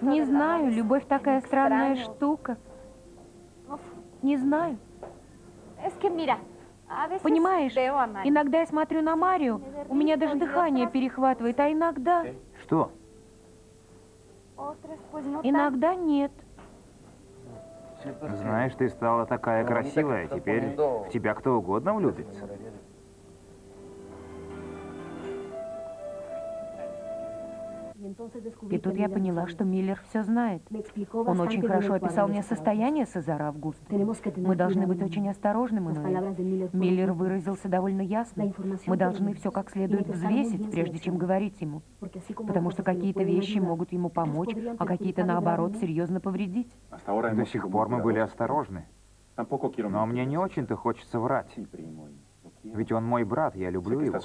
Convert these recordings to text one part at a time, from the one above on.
Не знаю, любовь такая странная штука. Не знаю. Понимаешь, иногда я смотрю на Марио, у меня даже дыхание перехватывает, а иногда... Что? Иногда нет. Знаешь, ты стала такая красивая, теперь в тебя кто угодно влюбится. И тут я поняла, что Миллер все знает. Он очень хорошо описал мне состояние Сезара Августа. Мы должны быть очень осторожны, Мануэль. Миллер выразился довольно ясно. Мы должны все как следует взвесить, прежде чем говорить ему. Потому что какие-то вещи могут ему помочь, а какие-то, наоборот, серьезно повредить. До сих пор мы были осторожны. Но мне не очень-то хочется врать. Ведь он мой брат, я люблю его.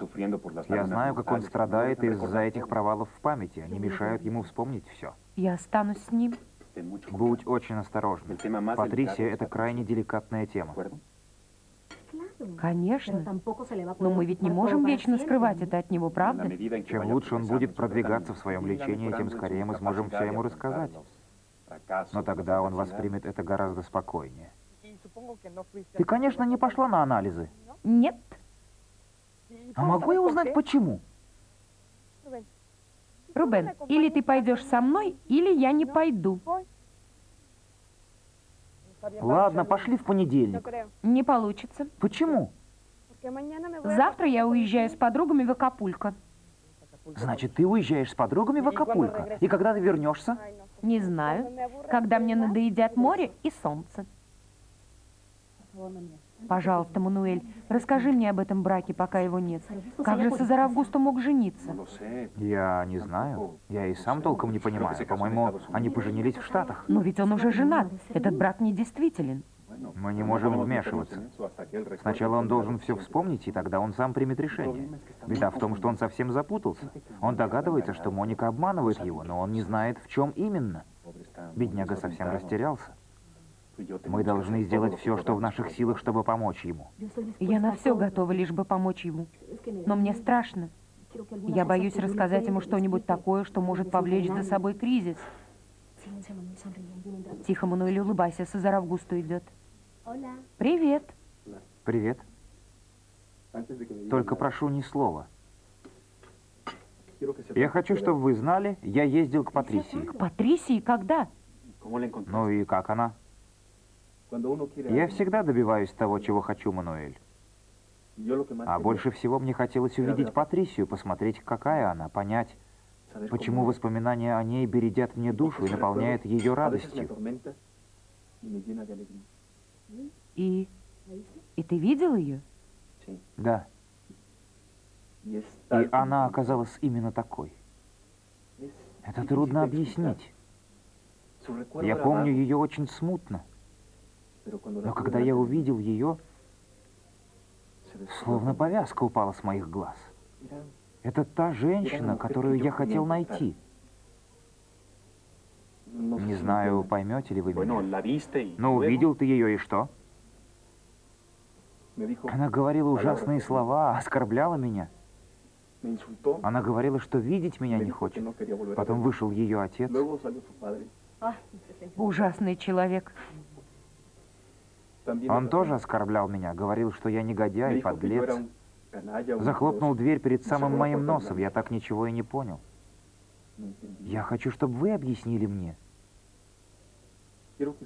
Я знаю, как он страдает из-за этих провалов в памяти. Они мешают ему вспомнить все. Я останусь с ним. Будь очень осторожна. Патрисия — это крайне деликатная тема. Конечно. Но мы ведь не можем вечно скрывать это от него, правда? Чем лучше он будет продвигаться в своем лечении, тем скорее мы сможем все ему рассказать. Но тогда он воспримет это гораздо спокойнее. Ты, конечно, не пошла на анализы. Нет. А могу я узнать, почему? Рубен, или ты пойдешь со мной, или я не пойду. Ладно, пошли в понедельник. Не получится. Почему? Завтра я уезжаю с подругами в Акапулько. Значит, ты уезжаешь с подругами в Акапулько. И когда ты вернешься? Не знаю. Когда мне надоедят море и солнце. Пожалуйста, Мануэль, расскажи мне об этом браке, пока его нет. Как же Сезар Августо мог жениться? Я не знаю. Я и сам толком не понимаю. По-моему, они поженились в Штатах. Но ведь он уже женат. Этот брак недействителен. Мы не можем вмешиваться. Сначала он должен все вспомнить, и тогда он сам примет решение. Беда в том, что он совсем запутался. Он догадывается, что Моника обманывает его, но он не знает, в чем именно. Бедняга совсем растерялся. Мы должны сделать все, что в наших силах, чтобы помочь ему. Я на все готова, лишь бы помочь ему. Но мне страшно. Я боюсь рассказать ему что-нибудь такое, что может повлечь за собой кризис. Тихо, Мануэль, улыбайся, Сазар Августу идет. Привет. Привет. Только прошу ни слова. Я хочу, чтобы вы знали, я ездил к Патрисии. К Патрисии? Когда? Ну и как она? Я всегда добиваюсь того, чего хочу, Мануэль. А больше всего мне хотелось увидеть Патрисию, посмотреть, какая она, понять, почему воспоминания о ней бередят мне душу и наполняют ее радостью. И... и ты видел ее? Да. И она оказалась именно такой. Это трудно объяснить. Я помню ее очень смутно. Но когда я увидел ее, словно повязка упала с моих глаз. Это та женщина, которую я хотел найти. Не знаю, поймете ли вы меня. Но увидел ты ее и что? Она говорила ужасные слова, оскорбляла меня. Она говорила, что видеть меня не хочет. Потом вышел ее отец. Ужасный человек. Он тоже оскорблял меня, говорил, что я негодяй, подлец. Захлопнул дверь перед самым моим носом, я так ничего и не понял. Я хочу, чтобы вы объяснили мне,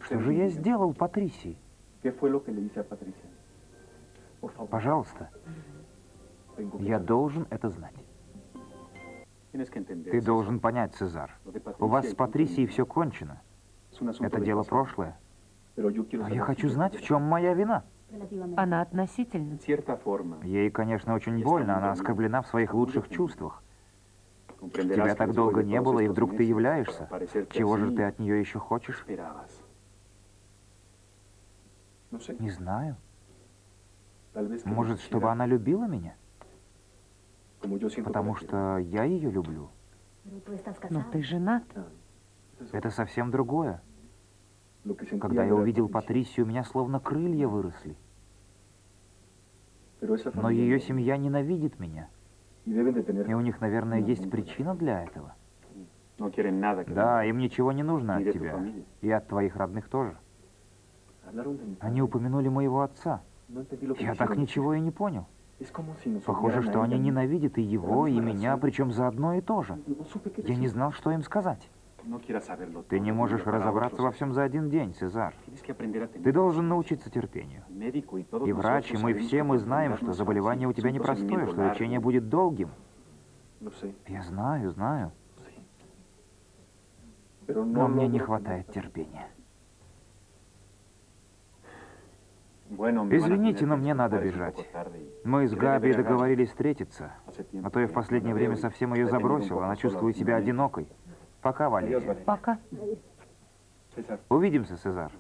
что же я сделал Патрисии. Пожалуйста, я должен это знать. Ты должен понять, Цезар, у вас с Патрисией все кончено. Это дело прошлое. Но а я хочу знать, в чем моя вина. Она относительно. Ей, конечно, очень больно, она оскорблена в своих лучших чувствах. Тебя так долго не было, и вдруг ты являешься. Чего же ты от нее еще хочешь? Не знаю. Может, чтобы она любила меня? Потому что я ее люблю. Но ты женат. Это совсем другое. Когда я увидел Патрисию, у меня словно крылья выросли. Но ее семья ненавидит меня. И у них, наверное, есть причина для этого. Да, им ничего не нужно от тебя. И от твоих родных тоже. Они упомянули моего отца. Я так ничего и не понял. Похоже, что они ненавидят и его, и меня, причем за одно и то же. Я не знал, что им сказать. Ты не можешь разобраться во всем за один день, Цезар. Ты должен научиться терпению. И врач, и мы все мы знаем, что заболевание у тебя непростое, что лечение будет долгим. Я знаю, знаю. Но мне не хватает терпения. Извините, но мне надо бежать. Мы с Габи договорились встретиться, а то я в последнее время совсем ее забросил. Она чувствует себя одинокой. Пока, Валерия. Пока. Увидимся, Сезар.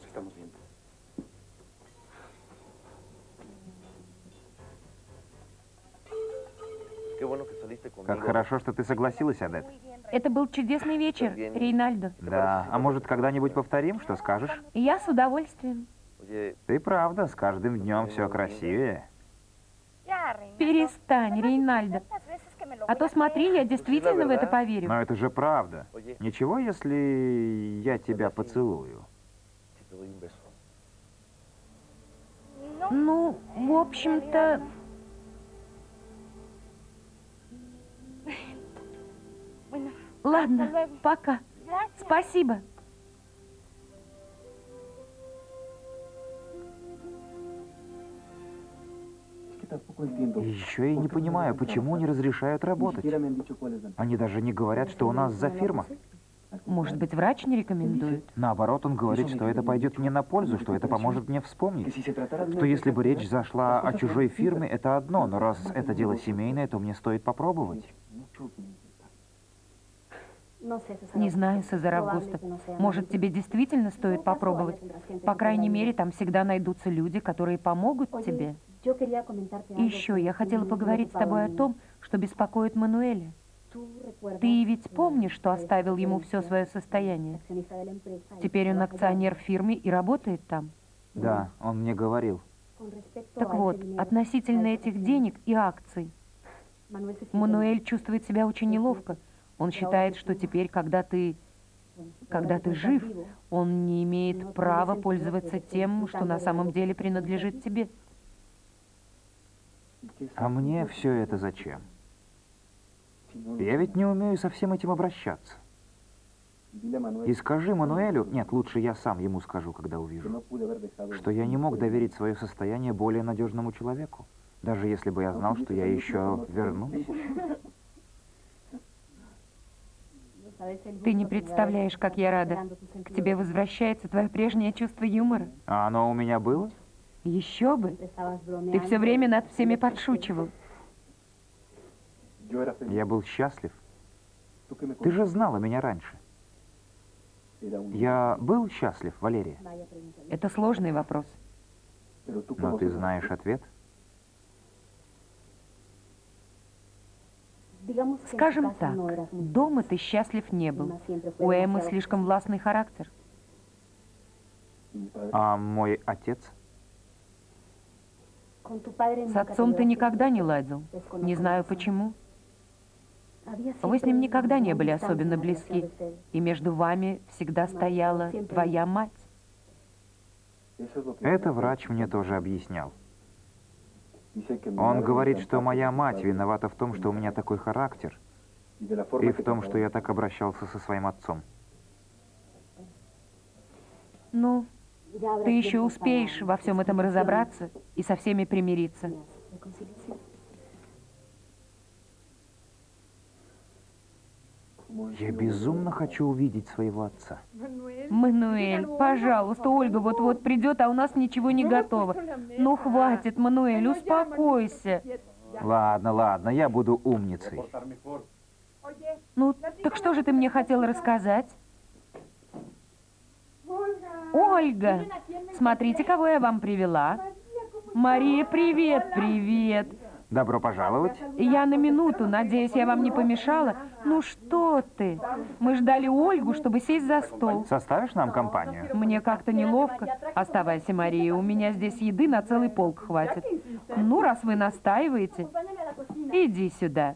Как хорошо, что ты согласилась, Адет. Это был чудесный вечер, Рейнальдо. Да, а может, когда-нибудь повторим? Что скажешь? Я с удовольствием. Ты правда, с каждым днем все красивее. Перестань, Рейнальдо. А то смотри, я действительно в это поверю. Но это же правда. Ничего, если я тебя поцелую? Ну, в общем-то... Ладно, пока. Спасибо. Еще и не понимаю, почему не разрешают работать. Они даже не говорят, что у нас за фирма. Может быть, врач не рекомендует? Наоборот, он говорит, что это пойдет мне на пользу, что это поможет мне вспомнить. Что если бы речь зашла о чужой фирме, это одно, но раз это дело семейное, то мне стоит попробовать. Не знаю, Сезар Августа. Может, тебе действительно стоит попробовать? По крайней мере, там всегда найдутся люди, которые помогут тебе. И еще я хотела поговорить с тобой о том, что беспокоит Мануэля. Ты ведь помнишь, что оставил ему все свое состояние? Теперь он акционер в фирме и работает там. Да, он мне говорил. Так вот, относительно этих денег и акций, Мануэль чувствует себя очень неловко. Он считает, что теперь, когда ты, когда ты жив, он не имеет права пользоваться тем, что на самом деле принадлежит тебе. А мне все это зачем? Я ведь не умею со всем этим обращаться. И скажи Мануэлю, нет, лучше я сам ему скажу, когда увижу, что я не мог доверить свое состояние более надежному человеку, даже если бы я знал, что я еще вернусь. Ты не представляешь, как я рада. К тебе возвращается твое прежнее чувство юмора. А оно у меня было? Еще бы. Ты все время над всеми подшучивал. Я был счастлив. Ты же знала меня раньше. Я был счастлив, Валерия? Это сложный вопрос. Но ты знаешь ответ? Скажем так, дома ты счастлив не был. У Эммы слишком властный характер. А мой отец? С отцом ты никогда не ладил. Не знаю почему. Вы с ним никогда не были особенно близки, и между вами всегда стояла твоя мать. Это врач мне тоже объяснял. Он говорит, что моя мать виновата в том, что у меня такой характер, и в том, что я так обращался со своим отцом. Ну, ты еще успеешь во всем этом разобраться и со всеми примириться. Я безумно хочу увидеть своего отца. Мануэль, пожалуйста, Ольга вот-вот придет, а у нас ничего не готово. Ну, хватит, Мануэль, успокойся. Ладно, ладно, я буду умницей. Ну, так что же ты мне хотел рассказать? Ольга, смотрите, кого я вам привела. Мария, привет, привет. Добро пожаловать. Я на минуту, надеюсь, я вам не помешала. Ну что ты? Мы ждали Ольгу, чтобы сесть за стол. Составишь нам компанию? Мне как-то неловко. Оставайся, Мария, у меня здесь еды на целый полк хватит. Ну, раз вы настаиваете, иди сюда.